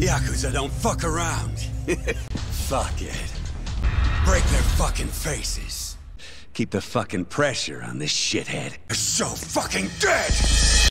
Yakuza don't fuck around. fuck it. Break their fucking faces. Keep the fucking pressure on this shithead. They're so fucking dead!